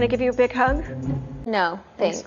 Can I give you a big hug? No, thanks.